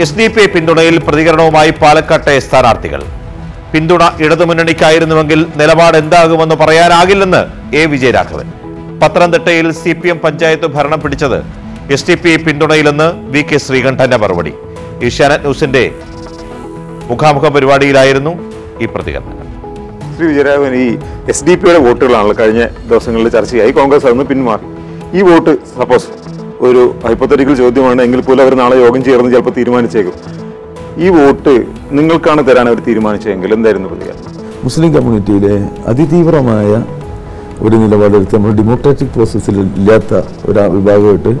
S D P പിന്തുണയിൽ പ്രതികരണവുമായി പാലക്കാട്ടെ സ്ഥാനാർത്ഥികൾ. പിന്തുണ ഇടതുമുന്നണിക്കായിരുന്നുവെങ്കിൽ നിലപാട് എന്താകുമെന്ന് പറയാനാകില്ലെന്ന് എ വിജയരാഘവൻ. പത്തനംതിട്ടയിൽ സി പി എം പഞ്ചായത്ത് ഭരണം പിടിച്ചത് എസ് ഡി പി പിന്തുണയിലെന്ന് വി കെ ശ്രീകണ്ഠന്റെ മറുപടി. ഏഷ്യാനെറ്റ് ന്യൂസിന്റെ മുഖാമുഖ പരിപാടിയിലായിരുന്നു ഈ പ്രതികരണം. ശ്രീ വിജയരാഘവൻ ഈ എസ് ഡി പിയുടെ വോട്ടുകളാണല്ലോ കഴിഞ്ഞ ദിവസങ്ങളിൽ ചർച്ചയായി. കോൺഗ്രസ് അന്ന് പിന്മാറി. ഈ വോട്ട് സപ്പോസ് ഒരു ഹൈപ്പത്തറ്റിക്കൽ ചോദ്യമാണ്. എങ്കിൽ പോലും അവർ നാളെ യോഗം ചേർന്ന് ചിലപ്പോൾ തീരുമാനിച്ചേക്കും. ഈ വോട്ട് നിങ്ങൾക്കാണ് തരാൻ അവർ തീരുമാനിച്ചതെങ്കിൽ എന്തായിരുന്നു പ്രതികരണം മുസ്ലിം കമ്മ്യൂണിറ്റിയിലെ അതിതീവ്രമായ ഒരു നിലപാടെടുത്ത് നമ്മൾ ഡെമോക്രാറ്റിക് പ്രോസസ്സിൽ ഇല്ലാത്ത ഒരു വിഭാഗമായിട്ട്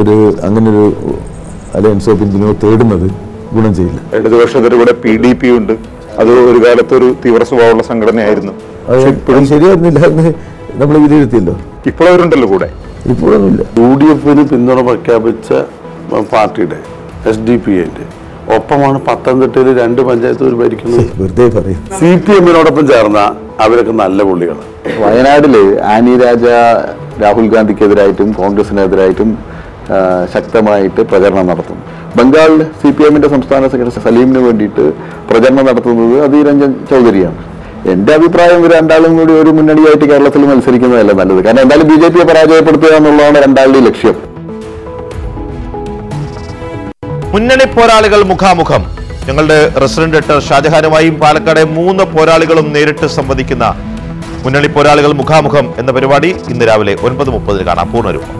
ഒരു അങ്ങനൊരു അലയൻസ് ഓഫ് ഇന്ത്യനോ തേടുന്നത് ഗുണം ചെയ്യില്ല. ഇടതുപക്ഷത്തിൽ ഇവിടെ പി ഡി പി ഉണ്ട്. അത് ഒരു കാലത്ത് ഒരു തീവ്ര സ്വഭാവമുള്ള സംഘടനയായിരുന്നു. ശരിയായിരുന്നില്ല എന്ന് നമ്മൾ വിലയിരുത്തിയല്ലോ. ഇപ്പോഴവരുണ്ടല്ലോ കൂടെ. ഇപ്പോഴൊന്നുമില്ല. യു ഡി എഫിന് പിന്തുണ പ്രഖ്യാപിച്ച പാർട്ടിയുടെ എസ് ഡി പി എന്റെ ഒപ്പമാണ് പത്തനംതിട്ടയിൽ രണ്ട് പഞ്ചായത്തുകൾ ഭരിക്കുന്നത്. വെറുതെ പറയും. സി പി എമ്മിനോടൊപ്പം ചേർന്ന അവരൊക്കെ നല്ല പുള്ളികളാണ്. വയനാട്ടിൽ ആനി രാജ രാഹുൽ ഗാന്ധിക്കെതിരായിട്ടും കോൺഗ്രസിനെതിരായിട്ടും ശക്തമായിട്ട് പ്രചരണം നടത്തും ബംഗാളിൽ സി പി എമ്മിന്റെ സംസ്ഥാന സെക്രട്ടറി സലീമിന് വേണ്ടിയിട്ട് പ്രചരണം നടത്തുന്നത് അധീരഞ്ജൻ ചൗധരിയാണ്. എന്റെ അഭിപ്രായം രണ്ടാളും കൂടി ഒരു മുന്നണിയായിട്ട് കേരളത്തിൽ മത്സരിക്കുന്നതല്ല നല്ലത്. കാരണം എന്തായാലും ബി ജെ പിയെ പരാജയപ്പെടുത്തുക എന്നുള്ളതാണ് രണ്ടാളുടെയും ലക്ഷ്യം. മുന്നണി പോരാളികൾ മുഖാമുഖം. ഞങ്ങളുടെ റെസിഡന്റ് ഡോക്ടർ ഷാജഹാനുമായും പാലക്കാടെ മൂന്ന് പോരാളികളും നേരിട്ട് സംവദിക്കുന്ന മുന്നണി പോരാളികൾ മുഖാമുഖം എന്ന പരിപാടി ഇന്ന് രാവിലെ ഒൻപത് മുപ്പതിന് കാണാം. പൂർണരൂപം